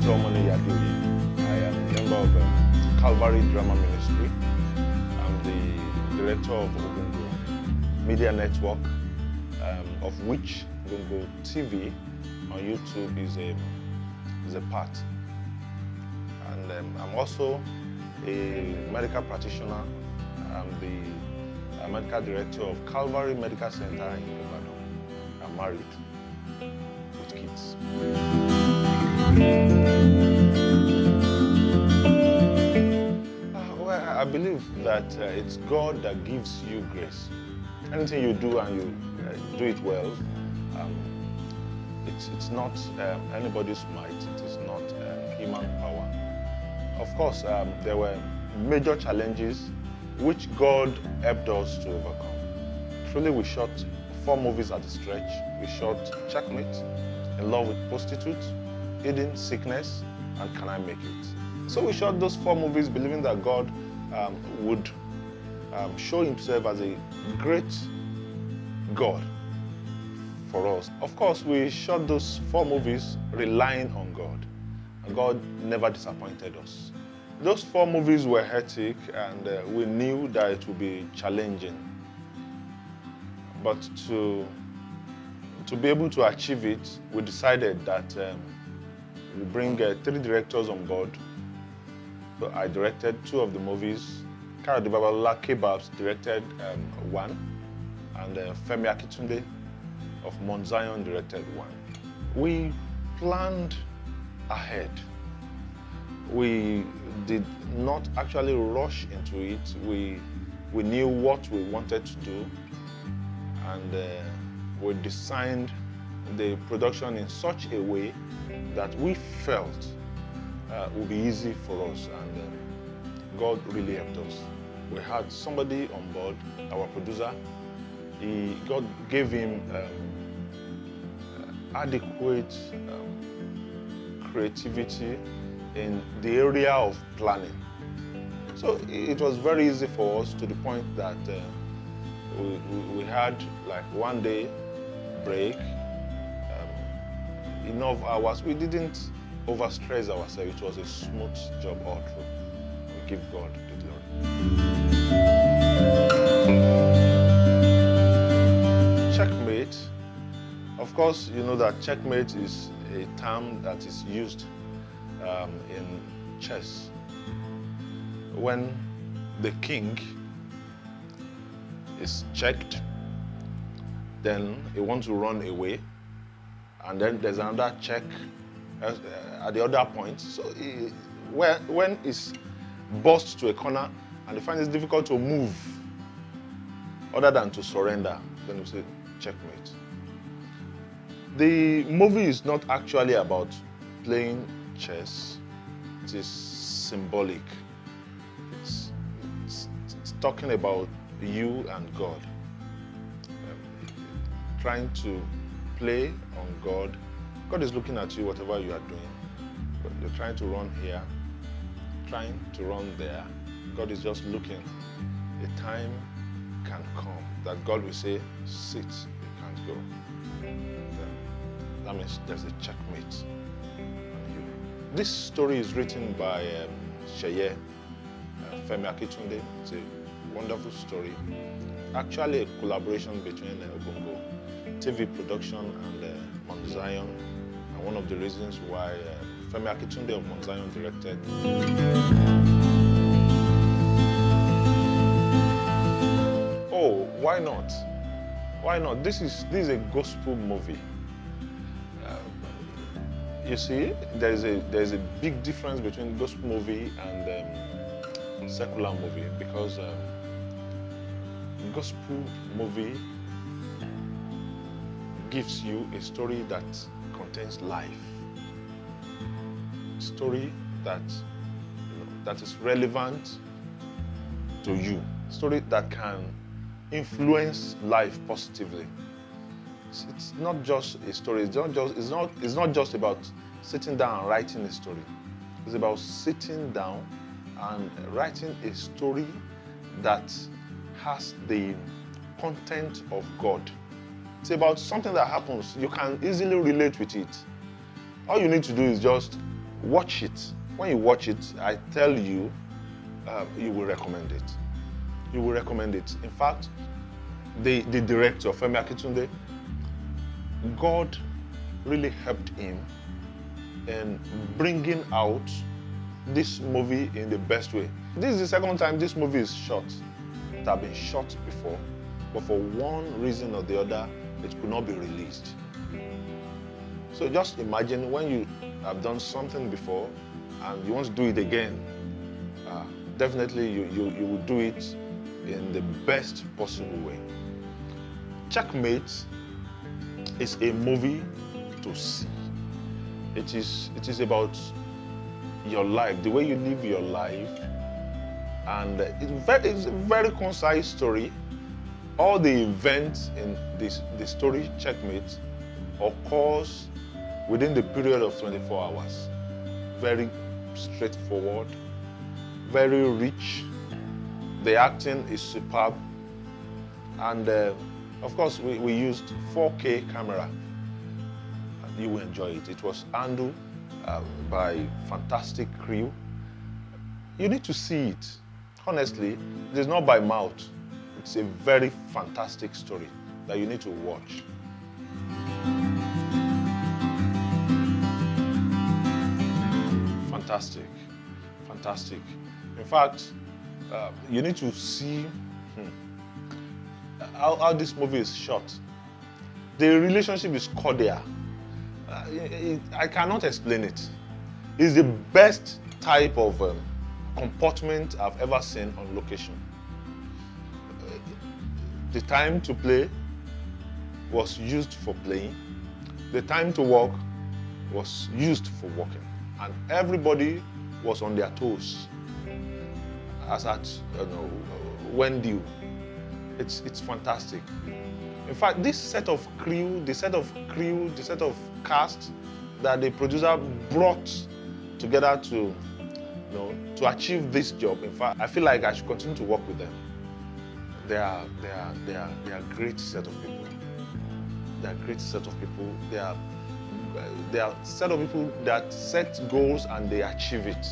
Yaduri. I am a member of um, Calvary Drama Ministry. I'm the director of Ogongo Media Network, um, of which Ogongo TV on YouTube is a, is a part. And um, I'm also a medical practitioner. I'm the medical director of Calvary Medical Center in Ibadan. I'm married with kids. Uh, well, I believe that uh, it's God that gives you grace. Anything you do and you uh, do it well, um, it's, it's not um, anybody's might, it is not um, human power. Of course, um, there were major challenges which God helped us to overcome. Truly, we shot four movies at a stretch. We shot Checkmate, In Love with Prostitutes, Hidden Sickness, and Can I Make It? So we shot those four movies believing that God um, would um, show himself as a great God for us. Of course, we shot those four movies relying on God, God never disappointed us. Those four movies were hectic, and uh, we knew that it would be challenging. But to, to be able to achieve it, we decided that um, we bring uh, three directors on board. So I directed two of the movies. Kayode Babalola Kebabs directed um, one, and uh, Femi Akitunde of Mount Zion directed one. We planned ahead. We did not actually rush into it. We, we knew what we wanted to do, and uh, we designed the production in such a way that we felt uh, would be easy for us, and uh, God really helped us. We had somebody on board, our producer. He, God gave him um, adequate um, creativity in the area of planning. So it was very easy for us to the point that uh, we, we, had like one day break, um, enough hours. We didn't overstress ourselves. It was a smooth job all through. We give God the glory. Checkmate. Of course, you know that checkmate is a term that is used um, in chess. When the king is checked, then he wants to run away, and then there's another check uh, at the other point. So he, when, when it's burst to a corner and they find it's difficult to move other than to surrender, then you say checkmate. The movie is not actually about playing chess. It is symbolic. It's, it's, it's talking about you and God. Um, trying to play on God. God is looking at you, whatever you are doing. But you're trying to run here, trying to run there. God is just looking. A time can come that God will say, sit, you can't go. Uh, that means there's a checkmate on you. This story is written by um, Sheye uh, Femi Akitunde. It's a wonderful story. Actually, a collaboration between uh, Ogongo TV production and uh, Mount Zion. And one of the reasons why uh, Femi Akitunde of Mount Zion directed. Oh, why not? Why not? This is this is a gospel movie. Uh, you see, there's a there's a big difference between gospel movie and um, secular movie because um, gospel movie gives you a story that contains life, story that you know, that is relevant to you, story that can influence life positively. It's, it's not just a story. It's not just it's not it's not just about sitting down and writing a story. It's about sitting down and writing a story that has the content of God. It's about something that happens. You can easily relate with it. All you need to do is just watch it. When you watch it, I tell you, uh, you will recommend it. You will recommend it. In fact, the, the director, Femi Akitunde, God really helped him in bringing out this movie in the best way. This is the second time this movie is shot. It had been shot before, but for one reason or the other, it could not be released. So just imagine when you have done something before and you want to do it again, uh, definitely you, you, you will do it in the best possible way. Checkmate is a movie to see. It is, it is about your life, the way you live your life. And it's, very, it's a very concise story. All the events in this, the story Checkmate occurs within the period of 24 hours. Very straightforward, very rich. The acting is superb. And uh, of course, we, we used 4K camera. You will enjoy it. It was handled uh, by fantastic crew. You need to see it. Honestly, it is not by mouth. It's a very fantastic story that you need to watch. Fantastic, fantastic. In fact, uh, you need to see hmm, how, how this movie is shot. The relationship is cordial. Uh, it, it, I cannot explain it. It's the best type of um, comportment I've ever seen on location. Uh, the time to play was used for playing. The time to walk was used for walking. And everybody was on their toes. As at you know, when due. It's, it's fantastic. In fact, this set of crew, the set of crew, the set of cast that the producer brought together to, you know, to achieve this job. In fact, I feel like I should continue to work with them. They are, they are, they are, they are a great set of people. They are a great set of people. They are, they are set of people that set goals and they achieve it.